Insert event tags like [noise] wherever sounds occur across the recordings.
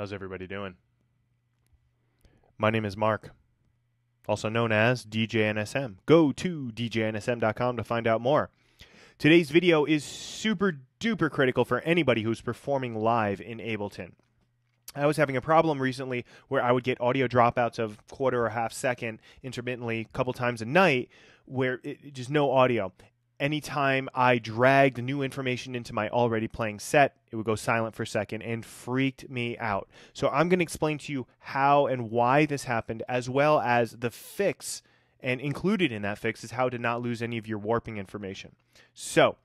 How's everybody doing? My name is Mark, also known as DJNSM. Go to DJNSM.com to find out more. Today's video is super duper critical for anybody who's performing live in Ableton. I was having a problem recently where I would get audio dropouts of quarter or half second intermittently a couple times a night where it, just no audio anytime I dragged new information into my already playing set, it would go silent for a second and freaked me out. So I'm going to explain to you how and why this happened, as well as the fix. And included in that fix is how to not lose any of your warping information. So,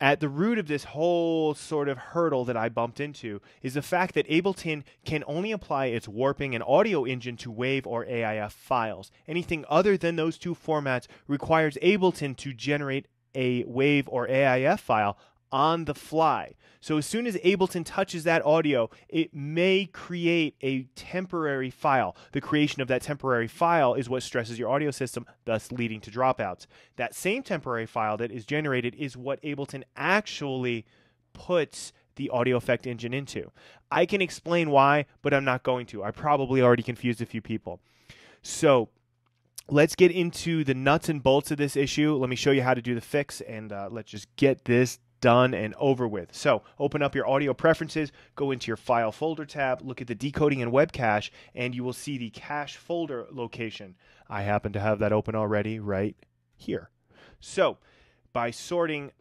at the root of this whole sort of hurdle that I bumped into is the fact that Ableton can only apply its warping and audio engine to WAV or AIF files. Anything other than those two formats requires Ableton to generate a WAV or AIF file on the fly. So as soon as Ableton touches that audio, it may create a temporary file. The creation of that temporary file is what stresses your audio system, thus leading to dropouts. That same temporary file that is generated is what Ableton actually puts the audio effect engine into. I can explain why, but I'm not going to. I probably already confused a few people. So let's get into the nuts and bolts of this issue. Let me show you how to do the fix, and uh, let's just get this done and over with. So open up your audio preferences, go into your file folder tab, look at the decoding and web cache, and you will see the cache folder location. I happen to have that open already right here. So by sorting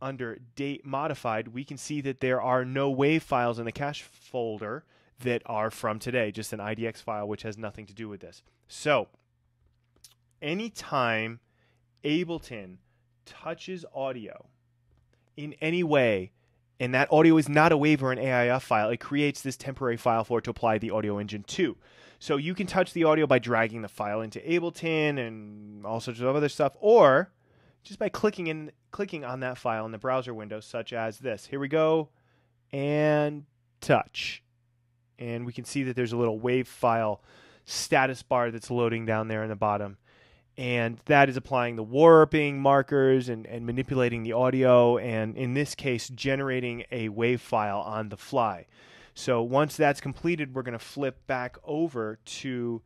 under date modified, we can see that there are no WAV files in the cache folder that are from today, just an IDX file which has nothing to do with this. So anytime Ableton touches audio in any way, and that audio is not a WAV or an AIF file, it creates this temporary file for it to apply the audio engine to. So you can touch the audio by dragging the file into Ableton and all sorts of other stuff, or just by clicking in clicking on that file in the browser window, such as this. Here we go, and touch. And we can see that there's a little WAV file status bar that's loading down there in the bottom and that is applying the warping markers and, and manipulating the audio and in this case generating a wave file on the fly. So once that's completed we're going to flip back over to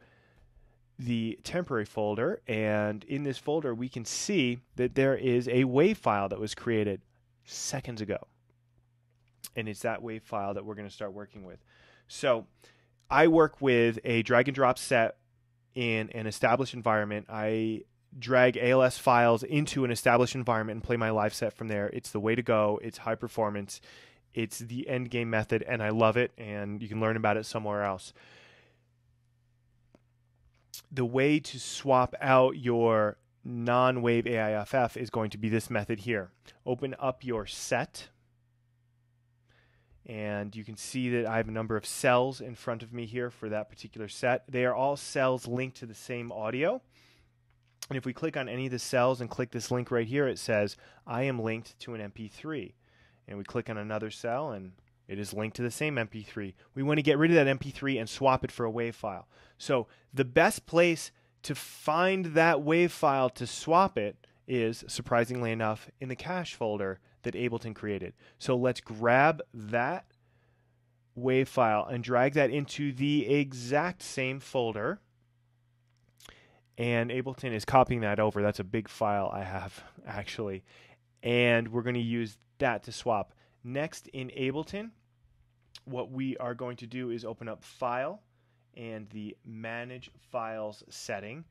the temporary folder and in this folder we can see that there is a wave file that was created seconds ago. And it's that wave file that we're going to start working with. So i work with a drag and drop set in an established environment. I drag ALS files into an established environment and play my live set from there. It's the way to go. It's high performance. It's the end game method, and I love it. And you can learn about it somewhere else. The way to swap out your non wave AIFF is going to be this method here. Open up your set and you can see that I have a number of cells in front of me here for that particular set. They are all cells linked to the same audio. And if we click on any of the cells and click this link right here, it says, I am linked to an MP3. And we click on another cell and it is linked to the same MP3. We want to get rid of that MP3 and swap it for a WAV file. So the best place to find that WAV file to swap it is, surprisingly enough, in the cache folder that Ableton created. So let's grab that WAV file and drag that into the exact same folder. And Ableton is copying that over. That's a big file I have, [laughs] actually. And we're going to use that to swap. Next in Ableton, what we are going to do is open up File and the Manage Files setting.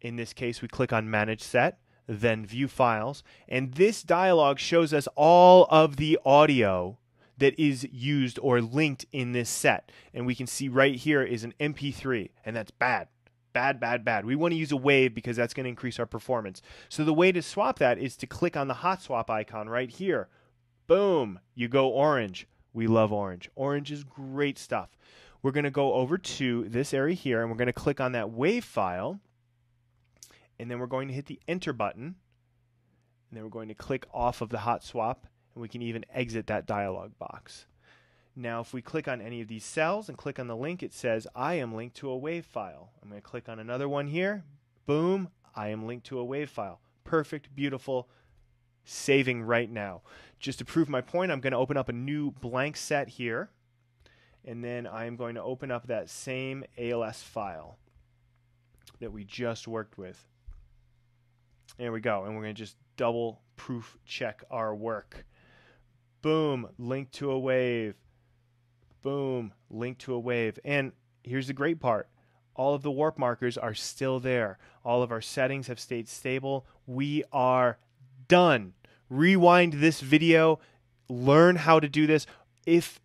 In this case, we click on Manage Set then view files. And this dialog shows us all of the audio that is used or linked in this set. And we can see right here is an MP3, and that's bad. Bad, bad, bad. We want to use a wave because that's going to increase our performance. So the way to swap that is to click on the hot swap icon right here. Boom, you go orange. We love orange. Orange is great stuff. We're going to go over to this area here and we're going to click on that wave file and then we're going to hit the enter button and then we're going to click off of the hot swap and we can even exit that dialog box. Now if we click on any of these cells and click on the link it says I am linked to a WAV file. I'm going to click on another one here. Boom, I am linked to a WAV file. Perfect, beautiful, saving right now. Just to prove my point I'm going to open up a new blank set here and then I'm going to open up that same ALS file that we just worked with. There we go. And we're going to just double proof check our work. Boom, link to a wave. Boom, link to a wave. And here's the great part all of the warp markers are still there. All of our settings have stayed stable. We are done. Rewind this video, learn how to do this. If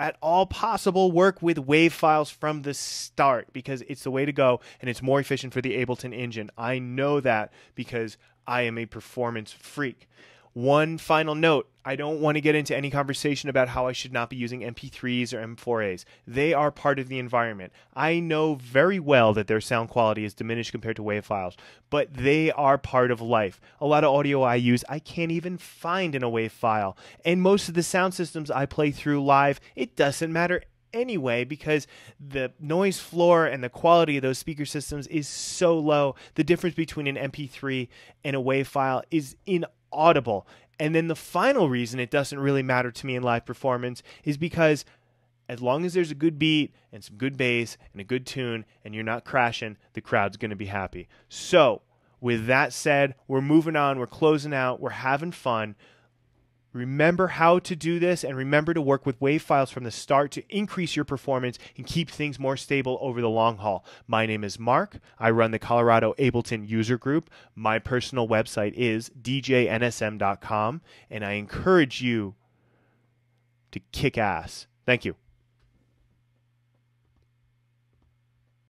at all possible, work with wave files from the start because it's the way to go and it's more efficient for the Ableton engine. I know that because I am a performance freak. One final note I don't want to get into any conversation about how I should not be using MP3s or M4As. They are part of the environment. I know very well that their sound quality is diminished compared to WAV files, but they are part of life. A lot of audio I use, I can't even find in a WAV file. And most of the sound systems I play through live, it doesn't matter anyway because the noise floor and the quality of those speaker systems is so low. The difference between an MP3 and a WAV file is inaudible. And then the final reason it doesn't really matter to me in live performance is because as long as there's a good beat and some good bass and a good tune and you're not crashing, the crowd's going to be happy. So, with that said, we're moving on, we're closing out, we're having fun. Remember how to do this and remember to work with WAV files from the start to increase your performance and keep things more stable over the long haul. My name is Mark. I run the Colorado Ableton user group. My personal website is djnsm.com and I encourage you to kick ass. Thank you.